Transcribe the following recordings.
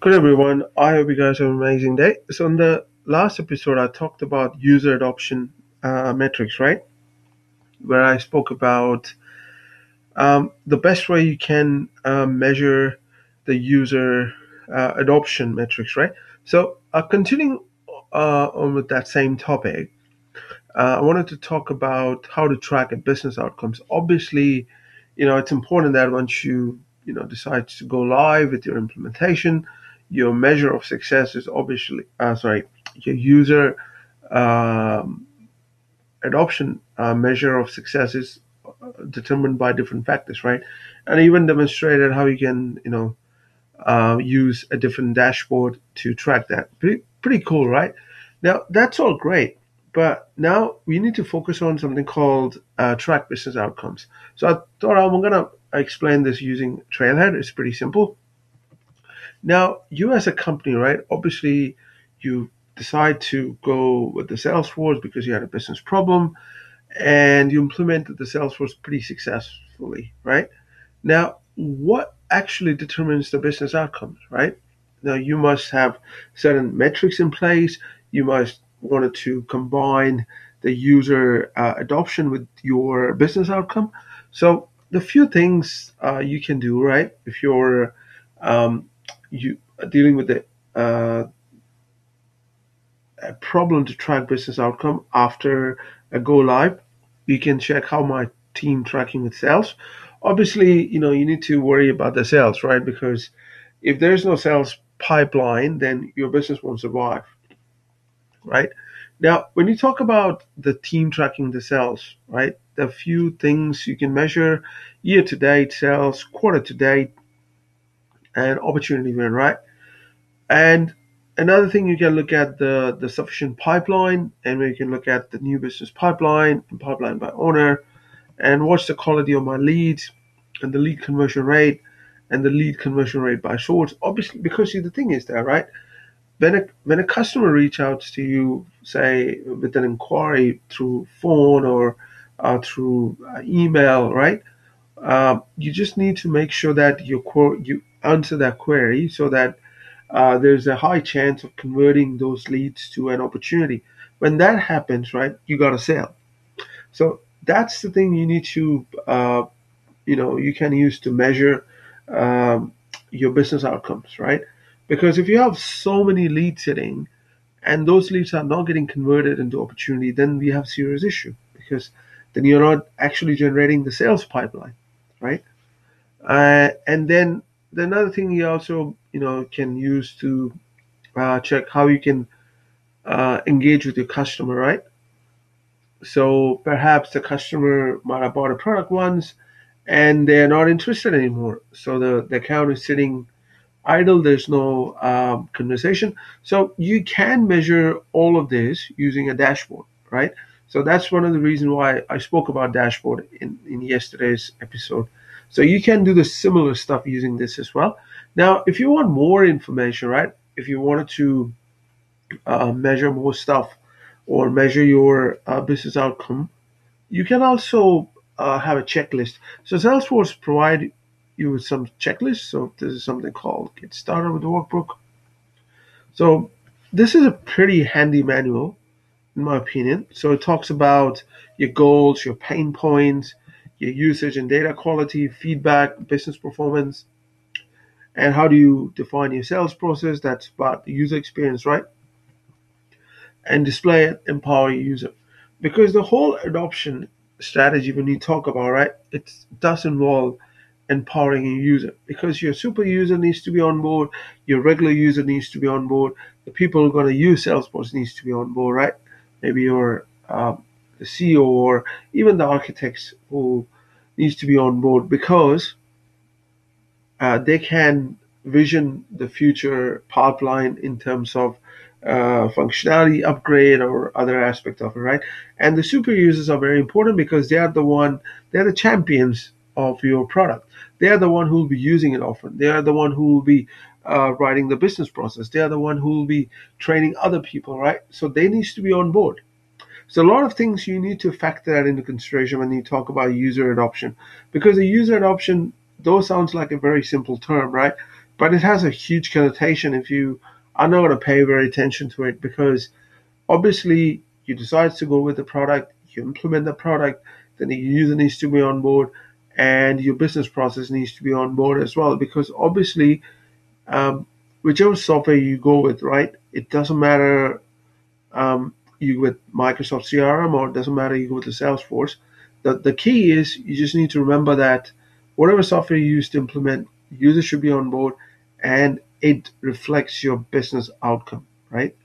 Good everyone. I hope you guys have an amazing day. So in the last episode, I talked about user adoption uh, metrics, right? Where I spoke about um, the best way you can uh, measure the user uh, adoption metrics, right? So uh, continuing uh, on with that same topic, uh, I wanted to talk about how to track a business outcomes. Obviously, you know it's important that once you you know decide to go live with your implementation your measure of success is obviously uh, sorry your user um, adoption uh, measure of success is uh, determined by different factors right? And even demonstrated how you can you know uh, use a different dashboard to track that. Pretty, pretty cool right? Now that's all great but now we need to focus on something called uh, track business outcomes. So i thought i'm going to explain this using trailhead. It's pretty simple now, you as a company, right? Obviously, you decide to go with the Salesforce because you had a business problem and you implemented the Salesforce pretty successfully, right? Now, what actually determines the business outcomes, right? Now, you must have certain metrics in place. You must wanted to combine the user uh, adoption with your business outcome. So, the few things uh, you can do, right? If you're um, you are dealing with the uh, a problem to track business outcome after a go live. You can check how my team tracking with sales. Obviously, you know you need to worry about the sales, right? Because if there's no sales pipeline, then your business won't survive, right? Now, when you talk about the team tracking the sales, right? The few things you can measure: year to date sales, quarter to date, and opportunity win, right? And another thing you can look at the the sufficient pipeline, and we can look at the new business pipeline and pipeline by owner, and what's the quality of my leads, and the lead conversion rate, and the lead conversion rate by source. Obviously, because see, the thing is there, right? When a when a customer reach out to you, say with an inquiry through phone or uh, through uh, email, right? Uh, you just need to make sure that you you answer that query so that uh, there's a high chance of converting those leads to an opportunity. When that happens, right, you got a sale. So that's the thing you need to, uh, you know, you can use to measure um, your business outcomes, right? Because if you have so many leads sitting and those leads are not getting converted into opportunity, then we have serious issue because then you're not actually generating the sales pipeline, right? Uh, and then the another thing you also you know can use to uh, check how you can uh, engage with your customer, right? So perhaps the customer might have bought a product once and they're not interested anymore. So the, the account is sitting idle, there's no um, conversation. So you can measure all of this using a dashboard, right? So that's one of the reasons why I spoke about dashboard in, in yesterday's episode. So you can do the similar stuff using this as well. Now, if you want more information, right? If you wanted to uh, measure more stuff or measure your uh, business outcome, you can also uh, have a checklist. So Salesforce provide you with some checklists. So this is something called Get Started with the Workbook. So this is a pretty handy manual, in my opinion. So it talks about your goals, your pain points, your usage and data quality, feedback, business performance, and how do you define your sales process? That's about the user experience, right? And display it, empower your user. Because the whole adoption strategy, when you talk about, right, it does involve empowering your user because your super user needs to be on board, your regular user needs to be on board, the people who are going to use Salesforce needs to be on board, right? Maybe your um, the CEO or even the architects who needs to be on board because uh, they can vision the future pipeline in terms of uh, functionality upgrade or other aspect of it, right? And the super users are very important because they are the one, they're the champions of your product. They are the one who will be using it often. They are the one who will be uh, writing the business process. They are the one who will be training other people, right? So they needs to be on board. So a lot of things you need to factor that into consideration when you talk about user adoption, because the user adoption, though sounds like a very simple term, right? but it has a huge connotation if you are not going to pay very attention to it because obviously you decide to go with the product, you implement the product, then the user needs to be on board, and your business process needs to be on board as well because obviously um, whichever software you go with, right? It doesn't matter um, you with Microsoft CRM or it doesn't matter you go with the Salesforce. The, the key is you just need to remember that whatever software you use to implement, users should be on board and it reflects your business outcome, right?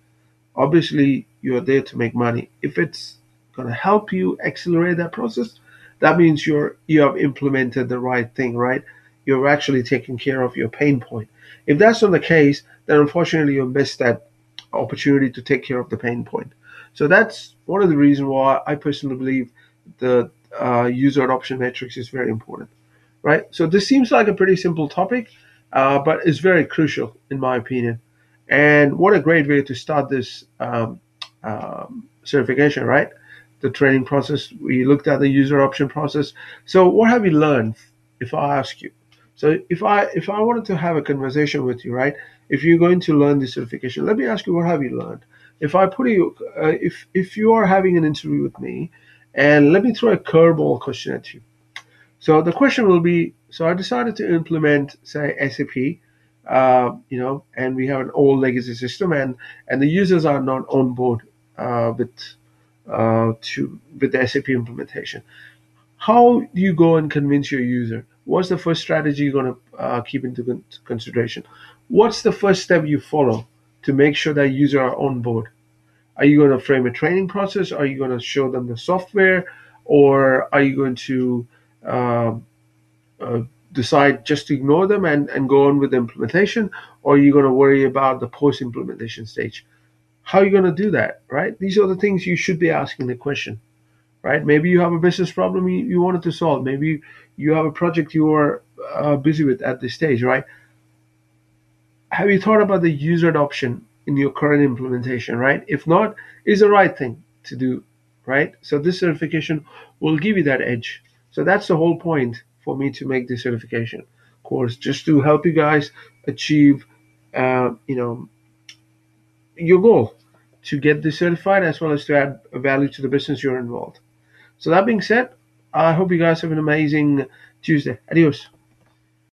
Obviously, you're there to make money. If it's going to help you accelerate that process, that means you're you have implemented the right thing, right? You're actually taking care of your pain point. If that's not the case, then unfortunately you miss that opportunity to take care of the pain point. So that's one of the reasons why I personally believe the uh, user adoption metrics is very important, right? So this seems like a pretty simple topic, uh, but it's very crucial in my opinion. And what a great way to start this um, um, certification, right? The training process. We looked at the user adoption process. So what have you learned? If I ask you, so if I if I wanted to have a conversation with you, right? If you're going to learn this certification, let me ask you what have you learned? If I put you, uh, if if you are having an interview with me, and let me throw a curveball question at you. So the question will be: So I decided to implement, say, SAP, uh, you know, and we have an old legacy system, and and the users are not on board uh, with uh, to with the SAP implementation. How do you go and convince your user? What's the first strategy you're going to uh, keep into consideration? What's the first step you follow to make sure that users are on board? Are you going to frame a training process? Are you going to show them the software? Or are you going to uh, uh, decide just to ignore them and, and go on with the implementation? Or are you going to worry about the post implementation stage? How are you going to do that, right? These are the things you should be asking the question right? Maybe you have a business problem you, you wanted to solve. Maybe you have a project you are uh, busy with at this stage, right? Have you thought about the user adoption in your current implementation, right? If not, is the right thing to do, right? So this certification will give you that edge. So that's the whole point for me to make this certification course, just to help you guys achieve, uh, you know, your goal to get this certified as well as to add value to the business you're involved. So that being said, I hope you guys have an amazing Tuesday. Adios.